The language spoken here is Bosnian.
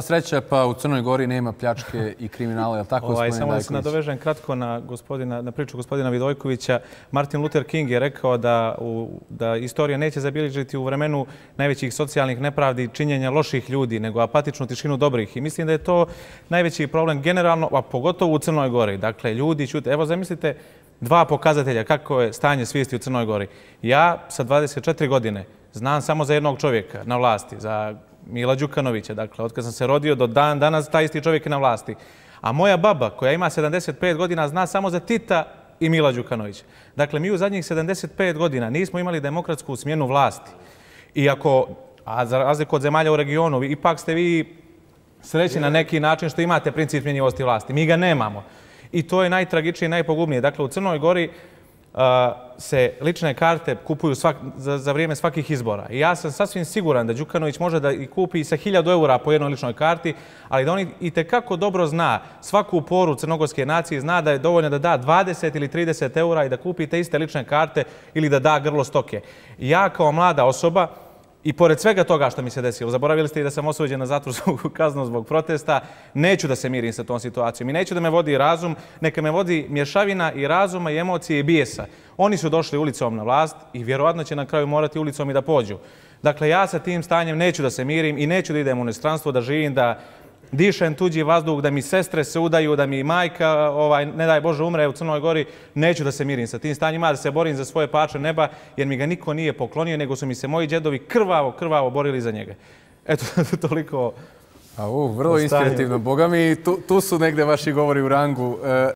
Sreća pa u Crnoj Gori nema pljačke i kriminala, je li tako, ovaj, Samo da se nadovežem kratko na, gospodina, na priču gospodina Vidojkovića. Martin Luther King je rekao da, u, da istorija neće zabilježiti u vremenu najvećih socijalnih nepravdi činjenja loših ljudi, nego apatičnu tišinu dobrih. I mislim da je to najveći problem generalno, a pogotovo u Crnoj Gori. Dakle, ljudi ćute. Evo, zamislite dva pokazatelja kako je stanje svijesti u Crnoj Gori. Ja sa 24 godine znam samo za jednog čovjeka na vlasti, za Mila Đukanovića. Dakle, od sam se rodio do dan danas, taj isti čovjek je na vlasti. A moja baba, koja ima 75 godina, zna samo za Tita i Mila Đukanovića. Dakle, mi u zadnjih 75 godina nismo imali demokratsku smjenu vlasti. Iako, a za razliku od zemalja u regionu, ipak ste vi srećni na neki način što imate princip smjenjivosti vlasti. Mi ga nemamo. I to je najtragičnije i najpogubnije. Dakle, u Crnoj Gori se lične karte kupuju svak, za, za vrijeme svakih izbora. I ja sam sasvim siguran da Đukanović može da i kupi sa 1000 eura po jednoj ličnoj karti, ali da on i tekako dobro zna svaku poru crnogorske nacije, zna da je dovoljno da da 20 ili 30 eura i da kupi te iste lične karte ili da da grlo stoke. Ja kao mlada osoba, I pored svega toga što mi se desilo, zaboravili ste i da sam osuđen na zatvorsku kaznu zbog protesta, neću da se mirim sa tom situacijom i neću da me vodi razum, neka me vodi mješavina i razuma i emocije i bijesa. Oni su došli ulicom na vlast i vjerovatno će na kraju morati ulicom i da pođu. Dakle, ja sa tim stanjem neću da se mirim i neću da idem u nestranstvo, da živim, da dišem tuđi vazduh, da mi sestre se udaju, da mi majka, ovaj, ne daj Bože, umre u Crnoj Gori, neću da se mirim sa tim stanjima, da se borim za svoje pače neba, jer mi ga niko nije poklonio, nego su mi se moji džedovi krvavo, krvavo borili za njega. Eto, toliko... A, u, vrlo inspirativno. Boga mi, tu, tu su negde vaši govori u rangu. E,